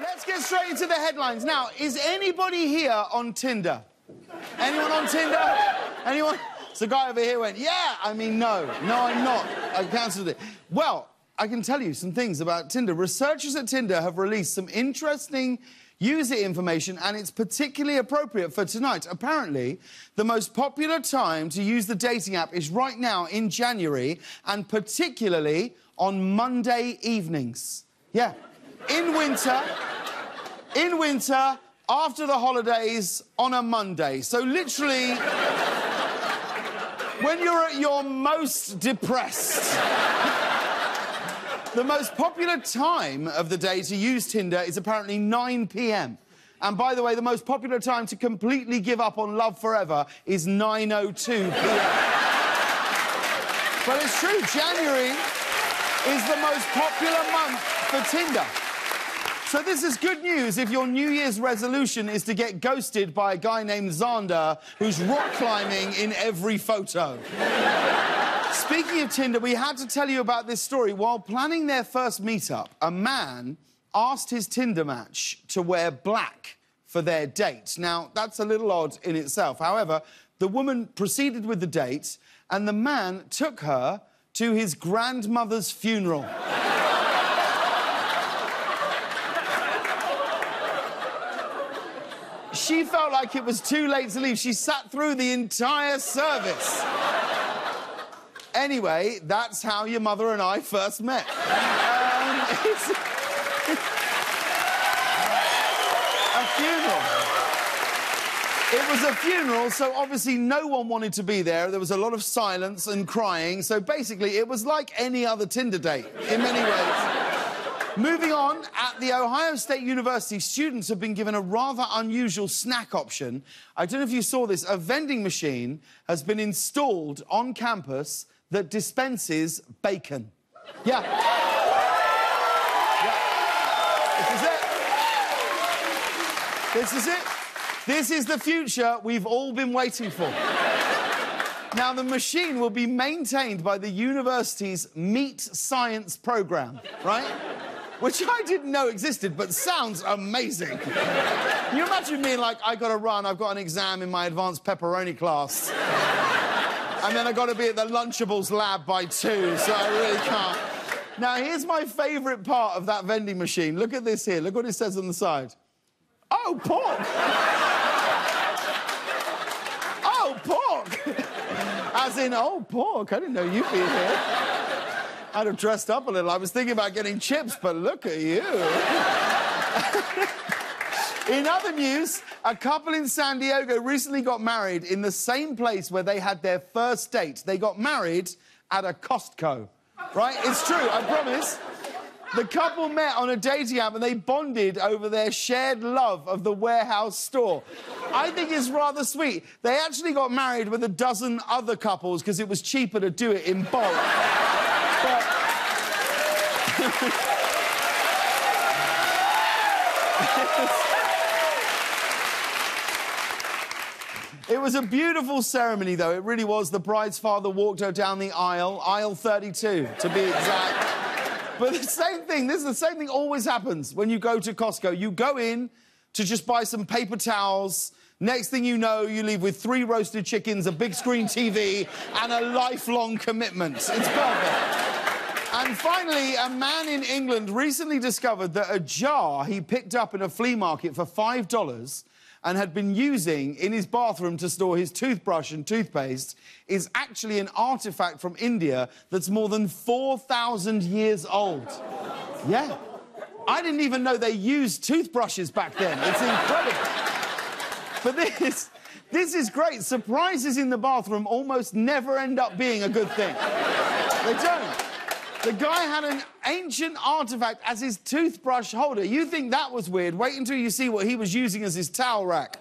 Let's get straight into the headlines. Now, is anybody here on Tinder? Anyone on Tinder? Anyone? So, the guy over here went, Yeah, I mean, no. No, I'm not. I cancelled it. Well, I can tell you some things about Tinder. Researchers at Tinder have released some interesting user information, and it's particularly appropriate for tonight. Apparently, the most popular time to use the dating app is right now in January, and particularly on Monday evenings. Yeah. In winter, in winter, after the holidays, on a Monday. So, literally, when you're at your most depressed. The most popular time of the day to use Tinder is apparently 9 p.m. And by the way, the most popular time to completely give up on love forever is 9.02 p.m. but it's true, January is the most popular month for Tinder. So this is good news if your New Year's resolution is to get ghosted by a guy named Xander who's rock climbing in every photo. Speaking of Tinder, we had to tell you about this story. While planning their first meetup, a man asked his Tinder match to wear black for their date. Now, that's a little odd in itself. However, the woman proceeded with the date, and the man took her to his grandmother's funeral. She felt like it was too late to leave. She sat through the entire service. Anyway, that's how your mother and I first met. Um, it's a funeral. It was a funeral, so obviously no one wanted to be there. There was a lot of silence and crying. So basically, it was like any other Tinder date in many ways. Moving on, at The Ohio State University, students have been given a rather unusual snack option. I don't know if you saw this. A vending machine has been installed on campus that dispenses bacon. Yeah. yeah. This is it. This is it. This is the future we've all been waiting for. Now, the machine will be maintained by the university's meat science program, right? Which I didn't know existed, but sounds amazing. Can you imagine me like, I gotta run, I've got an exam in my advanced pepperoni class. and then I gotta be at the Lunchables lab by two, so I really can't. Now, here's my favourite part of that vending machine. Look at this here. Look what it says on the side. Oh, pork! oh, pork! As in, oh, pork. I didn't know you'd be here. I'd have dressed up a little. I was thinking about getting chips, but look at you. in other news, a couple in San Diego recently got married in the same place where they had their first date. They got married at a Costco. Right? It's true, I promise. The couple met on a dating app and they bonded over their shared love of the warehouse store. I think it's rather sweet. They actually got married with a dozen other couples because it was cheaper to do it in bulk. It was a beautiful ceremony, though. It really was. The bride's father walked her down the aisle, aisle 32, to be exact. but the same thing, this is the same thing always happens when you go to Costco. You go in to just buy some paper towels. Next thing you know, you leave with three roasted chickens, a big screen TV, and a lifelong commitment. It's perfect. And finally, a man in England recently discovered that a jar he picked up in a flea market for $5 and had been using in his bathroom to store his toothbrush and toothpaste is actually an artifact from India that's more than 4,000 years old. Yeah. I didn't even know they used toothbrushes back then. It's incredible. But this, this is great. Surprises in the bathroom almost never end up being a good thing. They don't. The guy had an ancient artifact as his toothbrush holder. You think that was weird? Wait until you see what he was using as his towel rack.